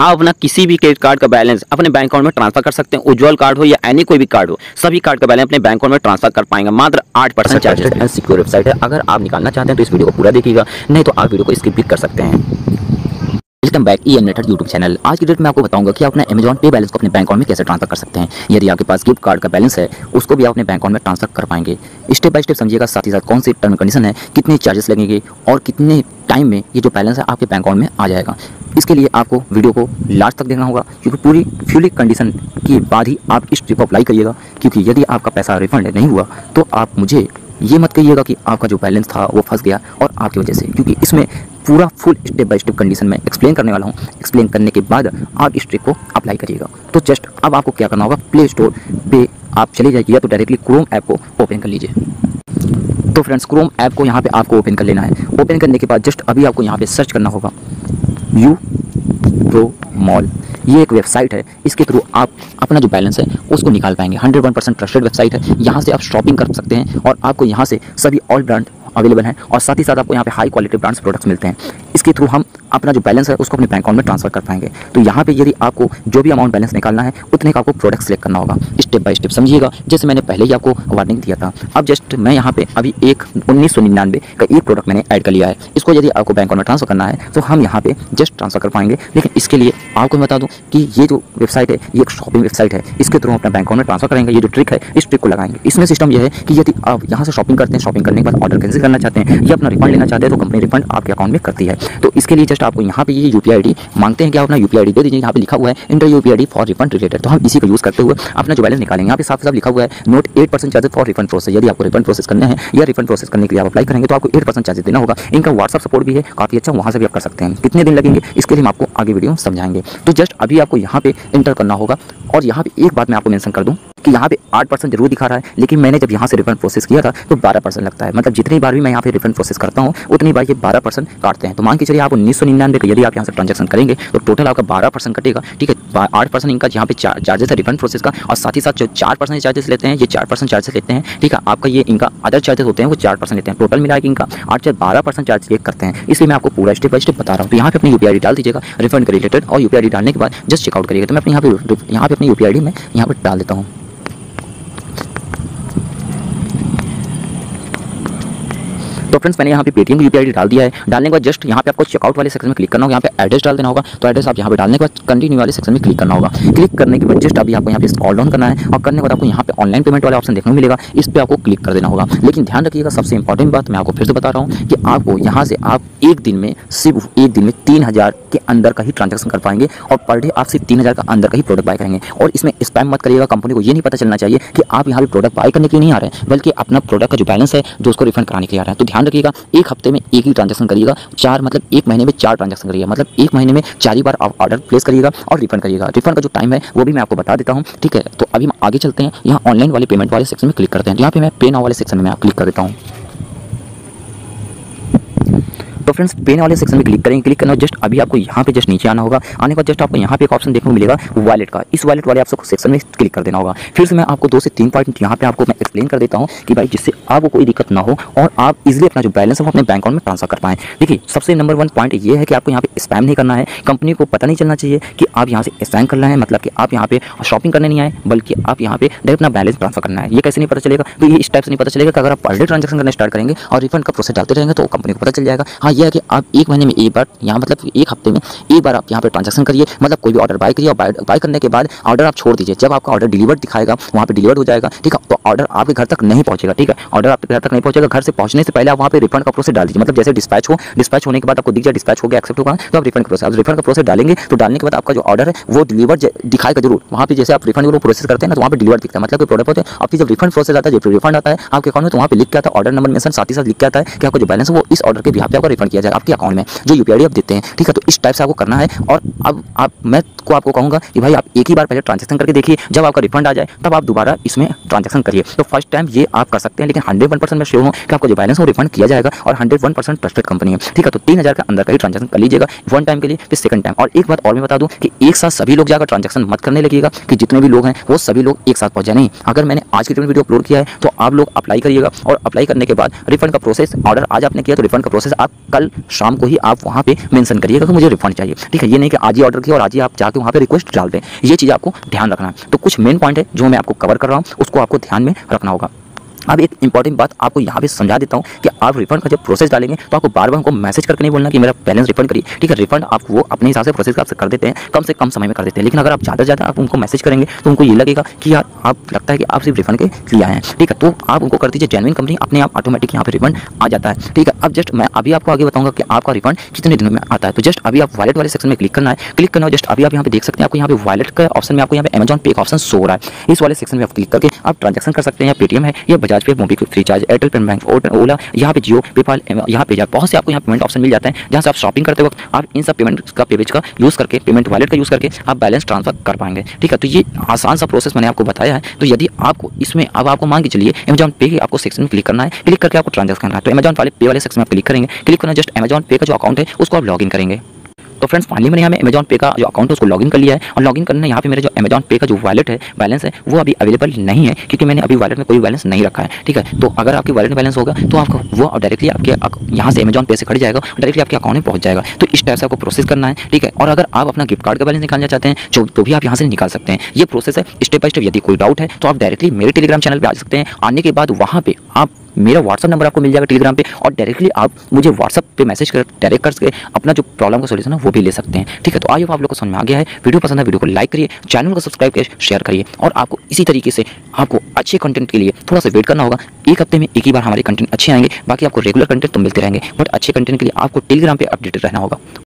आप अपना किसी भी क्रेडिट कार्ड का बैलेंस अपने बैंक अकाउंट में ट्रांसफ़र कर सकते हैं। उज्ज्वल कार्ड हो या एनी कोई भी कार्ड हो सभी कार्ड का बैलेंस अपने बैंक अकाउंट में ट्रांसफ़र कर पाएँगे। मात्र आठ परसेंट चार्जेस सिक्योर वेबसाइट है। अगर आप निकालना चाहते हैं तो इस वीडियो को पूरा देखिएगा नहीं तो आप वीडियो को स्किप भी कर सकते हैं। Welcome back E M YouTube channel आज की डेट में आपको बताऊँगा कि आप अपने अमेजॉन पे बैलेंस को अपने बैंक अकाउंट में कैसे ट्रांसफ़र कर सकते हैं। यदि आपके पास गिफ्ट कार्ड का बैलेंस है, उसको भी आप अपने बैंक अकाउंट में ट्रांसफ़र कर पाएँगे। स्टेप बाय स्टेप समझिएगा साथ ही साथ कौन सी टर्म कंडीशन है, कितने चार्जेस लगेंगे और कितने टाइम में ये जो बैलेंस है आपके बैंक अकाउंट में आ जाएगा। इसके लिए आपको वीडियो को लास्ट तक देखना होगा, क्योंकि पूरी फ्यूली कंडीशन के बाद ही आप इस ट्रिप को अप्लाई करिएगा। क्योंकि यदि आपका पैसा रिफंड नहीं हुआ तो आप मुझे ये मत कहिएगा कि आपका जो बैलेंस था, वो फंस गया और आपकी वजह से। क्योंकि इसमें पूरा full step by step condition में एक्सप्लेन करने वाला हूँ। एक्सप्लेन करने के बाद आप इस ट्रिक को अप्लाई करिएगा। तो जस्ट अब आपको क्या करना होगा? प्ले स्टोर पे आप चले जाइए या तो डायरेक्टली क्रोम ऐप को ओपन कर लीजिए। तो फ्रेंड्स क्रोम ऐप को यहाँ पे आपको ओपन कर लेना है। ओपन करने के बाद जस्ट अभी आपको यहाँ पे सर्च करना होगा। यू प्रो मॉल ये एक वेबसाइट है। इसके थ्रू आप अपना जो बैलेंस है, उसको निकाल पाएँगे। Hundred one percent trusted website है। यहाँ से आप शॉपिंग कर सकते हैं और आपको यहाँ से सभी ऑल ब्रांड अवेलेबल हैं और साथ ही साथ आपको यहाँ पे हाई क्वालिटी ब्रांड्स प्रोडक्ट्स मिलते हैं। इसके थ्रू हम अपना जो बैलेंस है, उसको अपने बैंक अकाउंट में ट्रांसफ़र कर पाएँगे। तो यहाँ पे यदि आपको जो भी अमाउंट बैलेंस निकालना है, उतने का आपको प्रोडक्ट सेलेक्ट करना होगा। स्टेप बाय स्टेप समझिएगा। जैसे मैंने पहले ही आपको वार्निंग दिया था। अब जस्ट मैं यहाँ पे अभी एक उन्नीस सौ निन्यानवे का एक प्रोडक्ट मैंने ऐड कर लिया है। इसको यदि आपको बैंक अकाउंट में ट्रांसफ़र करना है तो हम यहाँ पे जस्ट ट्रांसफ़र कर पाएँगे। लेकिन इसके लिए आपको मैं बता दूँ कि ये जो वेबसाइट है, ये एक शॉपिंग वेबसाइट है। इसके थ्रू अपना बैंक अकाउंट में ट्रांसफ़र करेंगे। ये जो ट्रिक है, इस ट्रिक को लगाएँगे। इसमें सिस्टम यह है कि यदि आप यहाँ से शॉपिंग करते हैं शॉपिंग करने के बाद ऑर्डर कैंसिल करना चाहते हैं या अपना रिफंड लेना चाहते हैं तो कंपनी रिफंड आपके अकाउंट में करती है। तो इसके लिए जस्ट आपको यहाँ पे ये यूपी आई मांगते हैं कि आप अपना यूपी आई दे दीजिए। यहाँ पे लिखा हुआ है enter UPI for refund related तो हम इसी को यूज़ करते हुए अपना जो बैलेंस निकालेंगे। यहाँ पे साफ़ साफ़ लिखा हुआ है note eight percent charges for refund process यदि आपको रिफंड प्रोसेस करना है या रिफंड प्रोसेस करने के लिए आप अप्लाई करेंगे तो आपको एट परसेंट चार्जेस देना होगा। इनका व्हाट्सअप सपोर्ट भी है, काफ़ी अच्छा वहाँ से भी आप कर सकते हैं। कितने दिन लगेंगे? इसके लिए हम आपको आगे वीडियो समझाएँगे। तो जस्ट अभी आपको यहाँ पे इंटर करना होगा। और यहाँ पे एक बात मैं आपको मेंशन कर दूँ कि यहाँ पे आठ परसेंट ज़रूर दिखा रहा है, लेकिन मैंने जब यहाँ से रिफंड प्रोसेस किया था तो बारह परसेंट लगता है। मतलब जितनी भी मैं यहाँ पे रिफंड प्रोसेस करता हूँ, उतनी बार ये बारह परसेंट काटते हैं। तो मान के चलिए आप उन्नीस सौ निन्यानवे का यदि आप यहाँ से ट्रांजेक्शन करेंगे तो टोटल आपका बारह परसेंट कटेगा, ठीक है? आठ परसेंट इनका यहाँ पे चार्जेस है रिफंड प्रोसेस का, और साथ ही साथ जो चार परसेंट चार्जेस लेते हैं, ये चार परसेंट चार्जेस लेते हैं, ठीक है? आपका ये इनका अदर चार्जेस होते हैं, वो चार परसेंट लेते हैं। टोटल मिला के इनका आठ चार बारह परसेंट चार्ज एक करते हैं। इसलिए मैं आपको पूरा स्टेप बाई स्टेप बता रहा हूँ। तो यहाँ पे अपनी यूपीआई डाल दीजिएगा रिफंड के रिलेटेड और यूपीआई डालने के बाद जस्ट चेकआउट करिएगा। तो मैं अपने यहाँ पे यहाँ पे अपनी यूपीआई में यहाँ पर डाल देता हूँ। तो फ्रेंड्स मैंने यहाँ पे पेटीएम की यूपीआई डाल दिया है। डालने के बाद जस्ट यहाँ पे आपको चेकआउट वाले सेक्शन में क्लिक करना होगा। यहाँ पे एड्रेस डाल देना होगा। तो एड्रेस आप यहाँ पे डालने के बाद कंटिन्यू वाले सेक्शन में क्लिक करना होगा। क्लिक करने के बाद जस्ट अभी आपको यहाँ पे स्कॉल डाउन करना है और करने के बाद आपको यहाँ पे ऑनलाइन पेमेंट वाला ऑप्शन देखने को मिलेगा। इस पर आपको क्लिक कर देना होगा। लेकिन ध्यान रखिएगा, सबसे इंपॉर्टेंट बात मैं आपको फिर से बता रहा हूँ कि आपको यहाँ से आप एक दिन में, सिर्फ़ एक दिन में तीन हज़ार के अंदर का ही ट्रांजेक्शन कर पाएँगे और पर डे आप सिर्फ़ तीन हज़ार का अंदर का ही प्रोडक्ट बाय करेंगे। और इसमें स्पैम मत करिएगा कंपनी को ये नहीं पता चलना चाहिए कि आप यहाँ पे प्रोडक्ट बाय करने के लिए नहीं आ रहे हैं, बल्कि अपना प्रोडक्ट का जो बैलेंस है, जो उसको रिफंड कराने के लिए आ रहा है। तो ध्यान रखिएगा, एक हफ़्ते में एक ही ट्रांजेक्शन करिएगा, चार मतलब एक महीने में चार ट्रांजेक्शन करिएगा मतलब एक महीने में चार ही बार आप ऑर्डर प्लेस करिएगा और रिफंड करिएगा। रिफंड का जो टाइम है, वो भी मैं आपको बता देता हूँ, ठीक है? तो अभी हम आगे चलते हैं, यहाँ ऑनलाइन वाले पेमेंट वाले सेक्शन में क्लिक करते हैं। यहाँ पे मैं पे नाव वाले सेक्शन में क्लिक कर देता हूँ। तो फ्रेंड्स पेन वाले सेक्शन में क्लिक करेंगे क्लिक करना जस्ट अभी आपको यहाँ पे जस्ट नीचे आना होगा। आने का जस्ट आपको यहाँ पे एक ऑप्शन देखने को मिलेगा वॉलेट का। इस वॉलेट वाले आपको सेक्शन में क्लिक कर देना होगा। फिर से मैं आपको दो से तीन पॉइंट यहाँ पे आपको मैं एक्सप्लेन कर देता हूँ कि भाई जिससे आपको कोई दिक्कत ना हो और आप इजिली अपना जो बैलेंस है वो अपने बैंक अकाउंट में ट्रांसफ़र कर पाएँ। देखिए, सबसे नंबर वन पॉइंट ये है कि आपको यहाँ पे स्पैम नहीं करना है। कंपनी को पता नहीं चलना चाहिए कि आप यहाँ से स्पैम करना है मतलब कि आप यहाँ पे शॉपिंग करने नहीं आए, बल्कि आप यहाँ पे डायरेक्ट अपना बैलेंस ट्रांसफ़र करना है। ये कैसे नहीं पता चलेगा? तो ये इस टाइप से नहीं पता चलेगा कि अगर आप पर डे ट्रांजेक्शन करना स्टार्ट करेंगे और रिफंड का प्रोसेस डालते रहेंगे तो कंपनी को पता चल जाएगा। हाँ ये है कि आप एक महीने में एक बार, यहाँ मतलब एक हफ़्ते में एक बार आप यहाँ पर ट्रांजेक्शन करिए मतलब कोई भी ऑर्डर बाय करिए और बाय करने के बाद ऑर्डर आप छोड़ दीजिए। जब आपका ऑर्डर डिलीवर दिखाएगा, वहाँ पे डिलीवर हो जाएगा, ठीक है? तो ऑर्डर आपके घर तक नहीं पहुँचेगा, ठीक है? ऑर्डर आपके घर तक नहीं पहुँचेगा, घर से पहुँचने से पहले आप वहाँ पे रिफंड का प्रोसेस डाल दीजिए। मतलब जैसे डिस्पैच हो डिस्पैच होने के बाद आपको दिख जाए डिस्पैच हो गया एक्सेप्ट होगा तो आप रिफंड का प्रोसेस आप रिफंड का प्रोसेस डालेंगे तो डालने के बाद आपका जो ऑर्डर है, वो डिलीवर दिखाएगा ज़रूर। वहाँ पर जैसे आप रिफंड प्रोसेस करते हैं ना तो वहाँ पे डिलीवर दिखता है। मतलब प्रोडक्ट होते हैं, आपकी जब रिफंड प्रोसेस आता है, जब रिफंड आता है, आपके अकाउंट में तो वहाँ पे लिख आता है ऑर्डर नंबर मेंशन साथ ही साथ लिख आता है कि आपका जो बैलेंस है, वो इस ऑर्डर के पे आपका रिफंड किया जाए आपके अकाउंट में, जो यूपीआई आप देते हैं, ठीक है? तो इस टाइप से आपको करना है और अब आप, मैं को आपको कहूँगा कि भाई आप एक ही बार पहले ट्रांजेक्शन करके देखिए, जब आपका रिफंड आ जाए, तब आप दोबारा इसमें ट्रांजेक्शन करिए। तो फ़र्स्ट टाइम ये आप कर सकते हैं, लेकिन हंड्रेड वन परसेंट मैं श्योर हूँ कि आपको जो बैलेंस है रिफंड किया जाएगा और hundred one percent trusted company है, ठीक है? तो तीन हज़ार के अंदर का ही ट्रांजेक्शन कर लीजिएगा वन टाइम के लिए फिर सेकंड टाइम और एक बात और मैं बता दूँ कि एक साथ सभी लोग जाकर ट्रांजेक्शन मत करने लगेगा कि जितने भी लोग हैं, वो सभी लोग एक साथ पहुँच। जाए नहीं, अगर मैंने आज की वीडियो अपलोड किया है तो आप लोग अप्लाई करिएगा और अप्लाई करने के बाद रिफंड का प्रोसेस ऑर्डर आज आपने किया तो रिफंड का प्रोसेस आप कल शाम को ही आप वहाँ पे मेंशन करिएगा कि मुझे रिफंड चाहिए। ठीक है, ये नहीं कि आज ही ऑर्डर किया और आज ही आप जाके वहाँ पे रिक्वेस्ट डाल दें। ये चीज़ आपको ध्यान रखना है। तो कुछ मेन पॉइंट है जो मैं आपको कवर कर रहा हूँ, उसको आपको ध्यान में रखना होगा। अब एक इंपॉर्टेंट बात आपको यहाँ पे समझा देता हूँ कि आप रिफंड का जब प्रोसेस डालेंगे तो आपको बार बार हमको मैसेज करके नहीं बोलना कि मेरा बैलेंस रिफंड करिए। ठीक है रिफंड आप वो अपने हिसाब से प्रोसेस कर देते हैं, कम से कम समय में कर देते हैं। लेकिन अगर आप ज़्यादा ज़्यादा आप उनको मैसेज करेंगे तो उनको ये लगेगा कि यार, आप लगता है कि आप सिर्फ़ रिफंड के लिए आए हैं। ठीक है तो आप उनको कर दीजिए जेनविन कंपनी अपने आप ऑटोमेटिक यहाँ पे रिफंड आ जाता है। ठीक है, अब जस्ट मैं अभी आपको आगे बताऊँगा कि आपका रिफंड कितने दिनों में आता है। तो जस्ट अभी आप वॉलेट वाले सेक्शन में क्लिक करना है। क्लिक करना है जस्ट अभी आप यहाँ पे देख सकते हैं, आपको यहाँ पे वॉलेट का ऑप्शन में आपको यहाँ पे अमेजन पे ऑप्शन हो रहा है। इस वाले सेक्शन में आप क्लिक करके आप ट्रांजेक्शन कर सकते हैं, या पेटीएम है, या Bajaj Pay Mobi Freecharge Airtel payment bank Ola यहाँ पे जियो पेपाल यहाँ पे बहुत से आपको यहाँ पेमेंट ऑप्शन मिल जाता है, जहाँ से आप शॉपिंग करते वक्त आप इन सब पेमेंट का पेमेंट का यूज़ करके पेमेंट वॉलेट का यूज़ करके आप बैलेंस ट्रांसफ़र कर पाएँगे। ठीक है तो ये आसान सा प्रोसेस मैंने आपको बताया है। तो यदि आपको इसमें, अब आपको मान के चलिए अमेजॉन पे आपको सेक्शन में क्लिक करना है क्लिक करके आपको ट्रांजेक्शन करना है तो अमेजॉन वाले पे वाले सेक्शन में क्लिक करेंगे क्लिक करना जस्ट अमेजॉन पे का जो अकाउंट है, उसको आप लॉग करेंगे। तो फ्रेंड्स फाइनली मैंने यहाँ अमेजॉन पे का जो अकाउंट है, उसको लॉगिन कर लिया है। और लॉगिन करने यहाँ पे मेरे जो अमेजॉन पे का जो वॉलेट है बैलेंस है, वो अभी अवेलेबल नहीं है, क्योंकि मैंने अभी वॉलेट में कोई बैलेंस नहीं रखा है, ठीक है? तो अगर आपकी वॉलेट में बैलेंस होगा तो आपको वो डायरेक्टली आपके यहाँ से अमेजॉन पे से खड़ जाएगा डायरेक्टली आपके अकाउंट में पहुँच जाएगा। तो इस टाइप से आपको प्रोसेस करना है, ठीक है? और अगर आप अपना गिफ्ट कार्ड का बैलेंस निकालना चाहते हैं, जो तो भी आप यहाँ से निकाल सकते हैं, ये प्रोसेस है स्टेप बाय स्टेप यदि कोई डाउट है तो आप डायरेक्टली मेरे टेलीग्राम चैनल पर आ सकते हैं। आने के बाद वहाँ पर आप मेरा व्हाट्सअप नंबर आपको मिल जाएगा टेलीग्राम पे और डायरेक्टली आप मुझे व्हाट्सअप पे मैसेज कर डायरेक्ट करके अपना जो प्रॉब्लम का सोल्यूशन है, वो भी ले सकते हैं। ठीक है तो आइए आप लोग को समझ में आ गया है। वीडियो पसंद है वीडियो को लाइक करिए चैनल को सब्सक्राइब करिए शेयर करिए और आपको इसी तरीके से आपको अच्छे कंटेंट के लिए थोड़ा सा वेट करना होगा। एक हफ़्ते में एक ही बार हमारे कंटेंट अच्छे आएँगे, बाकी आपको रेगुलर कंटेंट तो मिलते रहेंगे बट अच्छे कंटेंट के लिए आपको टेलीग्राम पर अपडेटेड रहना होगा।